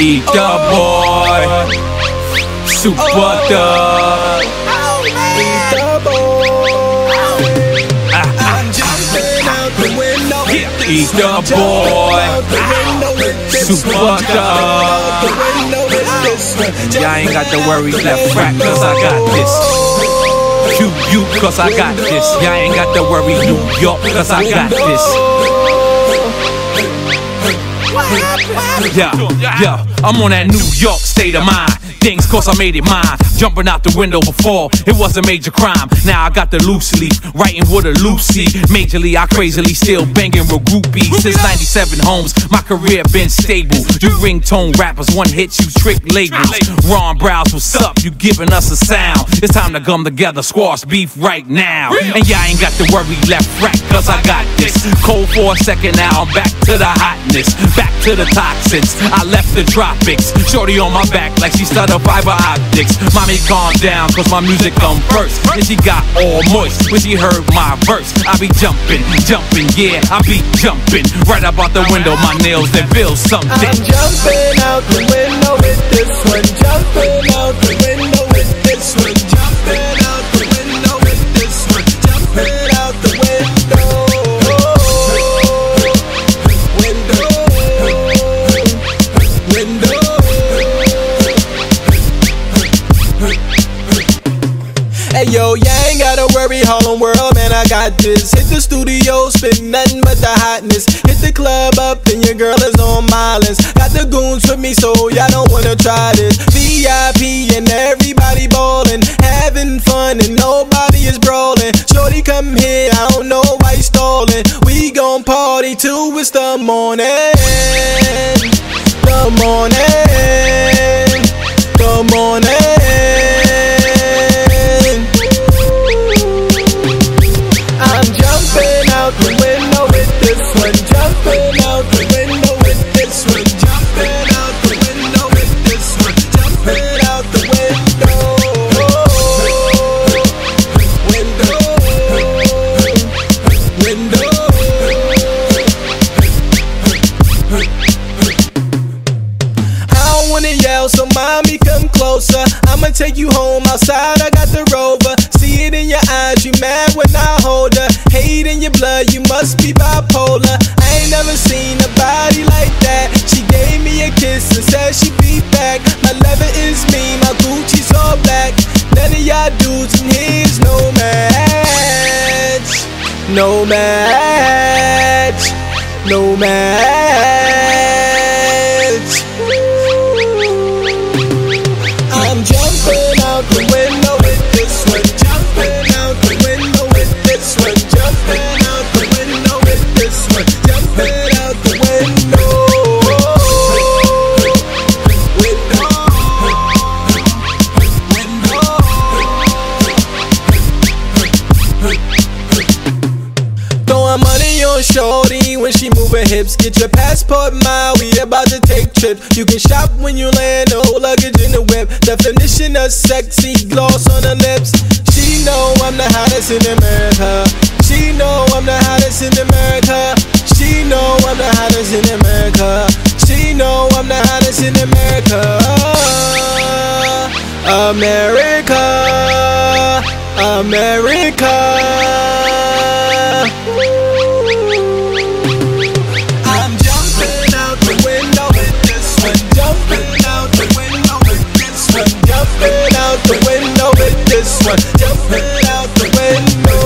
Eat the boy, super thug. Eat the boy. I'm jumping out the window. Eat the boy, super thug. Y'all ain't got to worry LeFrak, cause I got this. You, you, cause I got this. Y'all ain't got to worry New York, cause I got this. Yeah, yeah, I'm on that New York state of mind. Things cause I made it mine. Jumping out the window before, it was a major crime. Now I got the loose leaf, writing with a Lucy. Majorly, I crazily still banging with groupies. Since 97 homes, my career been stable. You ringtone rappers, one hit, you trick labels. Ron Browz, what's up? You giving us a sound. It's time to come together, squash beef right now. And y'all ain't got to worry left rack, cause I got this. Cold for a second now, I'm back to the hotness. Back to the toxins. I left the tropics. Shorty on my back like she studied fiber optics. Mommy, calm down, cause my music come first. And she got all moist when she heard my verse. I be jumping, jumping, yeah, I be jumping. Right up out the window, my nails, they feel something. I'm jumping out the window Hey yo, ya ain't gotta worry, Harlem World, man, I got this. Hit the studio, spit nothing but the hotness. Hit the club up, and your girl is on mileage. Got the goons with me, so y'all don't wanna try this. VIP and everybody ballin', having fun, and nobody is brawling. Shorty, come here, I don't know why you stallin'. We gon' party till it's the morning. The morning. So mommy, come closer. I'ma take you home outside. I got the rover. See it in your eyes, you mad when I hold her. Hate in your blood, you must be bipolar. I ain't never seen a body like that. She gave me a kiss and said she'd be back. My leather is me, my Gucci's all black. None of y'all dudes in here's no match. No match. No match. Throwing money on shorty when she move her hips. Get your passport mile, we about to take trips. You can shop when you land, no luggage in the whip. Definition of sexy, gloss on her lips. She know I'm the hottest in America. She know I'm the hottest in America. She know I'm the hottest in America. She know I'm the hottest in America. America. America. One. One. Jumping out the window.